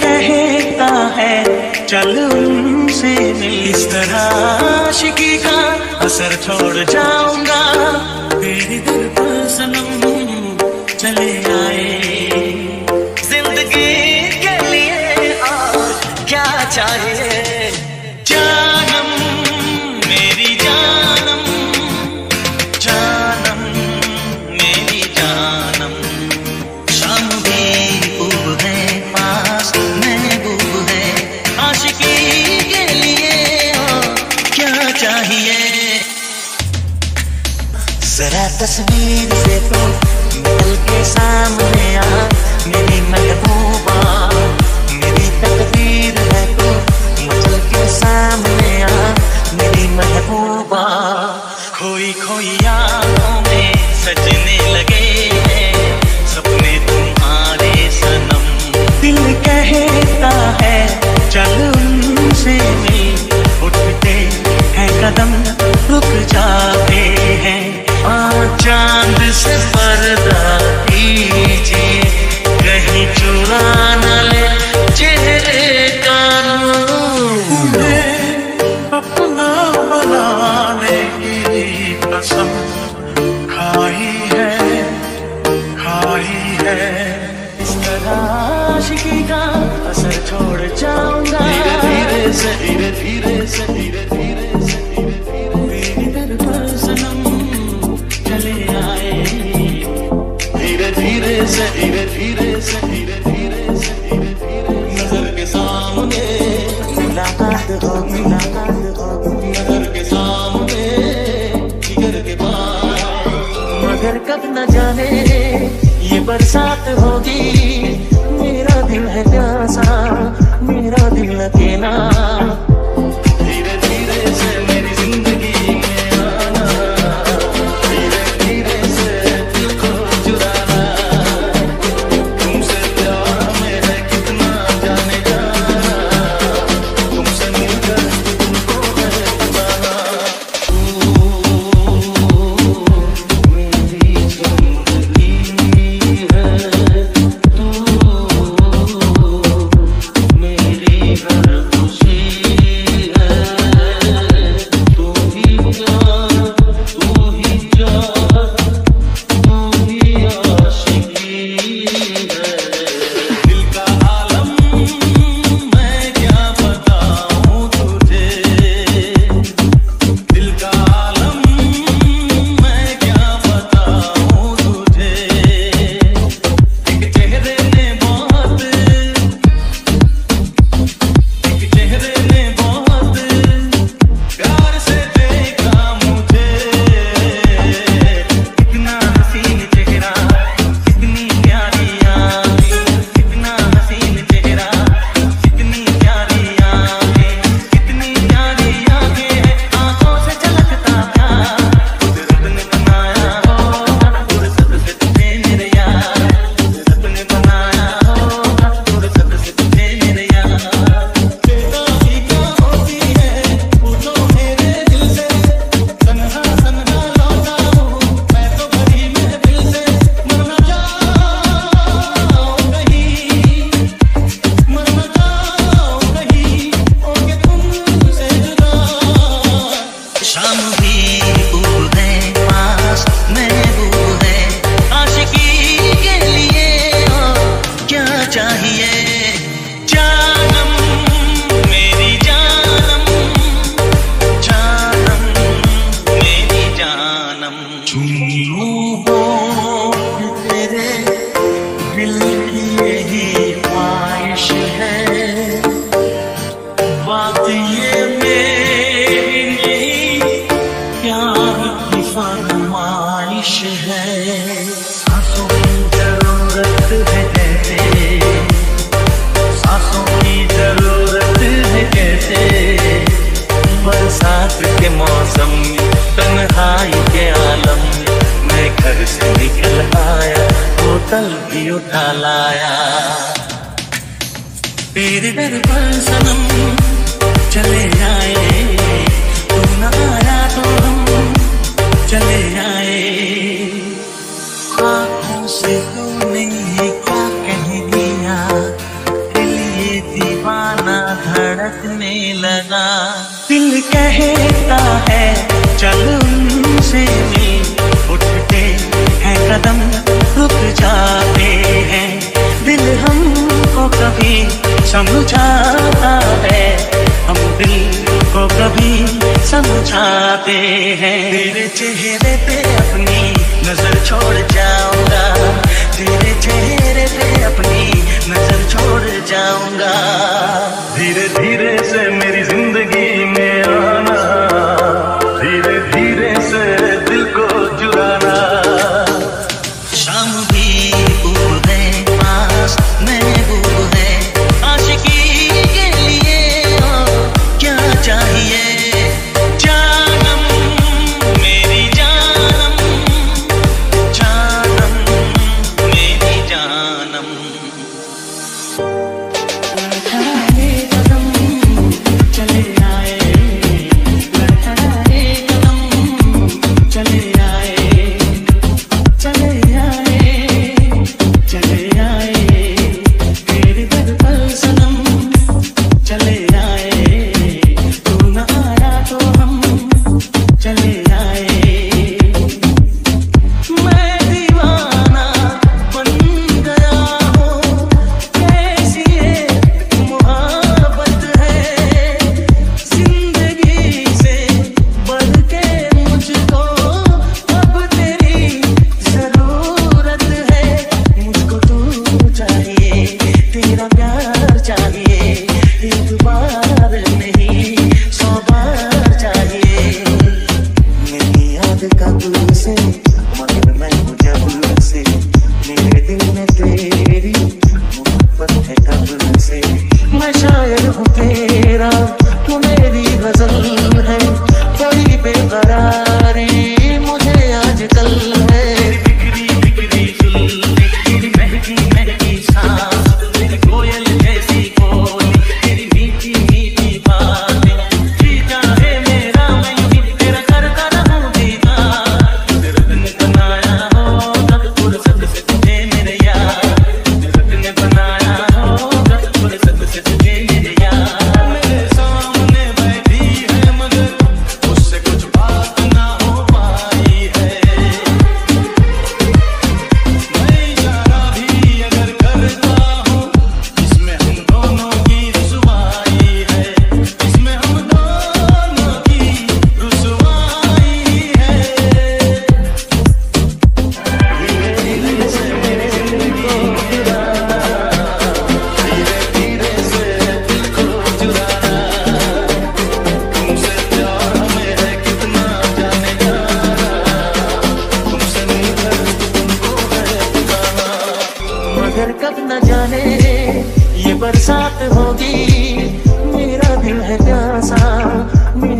कहता है, चल उनसे मिल। इस तरह आशिकी का असर छोड़ जाऊँगा। तेरे दिल पर सनम चले आए। ज़िंदगी के लिए और क्या चाहिए? जानम जरा तस्वीर से तो निकल के सामने आ, मेरी महबूबा। मेरी तकदीर है तो निकल के सामने आ, मेरी महबूबा। खोई खोई यादों में सजने लगे हैं, सपने तुम्हारे सनम। दिल कहता है, चल उनसे मिल, उठते हैं कदम, रुक जाते धीरे से धीरे धीरे से धीरे धीरे नज़र के सामने। मुलाकात हो मुलाकात हो। नज़र के सामने जिगर के पास। मगर कब न जाने ये बरसात होगी। मेरा दिल है प्यासा मेरा दिल अकेला। बात है सांसों की ज़रूरत है कैसे की ज़रूरत है कैसे बरसात के मौसम तन्हाई के आलम मैं घर से निकल आया बोतल भी उठा लाया तेरे दर पर सनम चले आए, तुम न आया तो हम चले आए। आँखों से तो नहीं क्या कह दिया? दिल ये दीवाना धड़कने लगा। दिल कहता है, चल उनसे उठते हैं कदम, रुक जाते हैं। दिल हमको कभी समझ से मगर मैं जब से मेरे दिल में तेरी मुहब्बत है कब से मैं शायर हूँ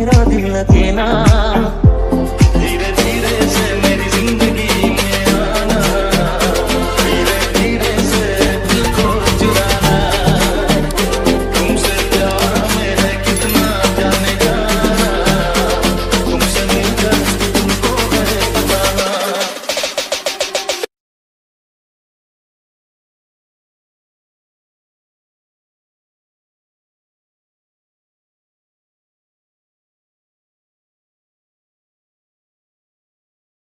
मेरा दिल तेना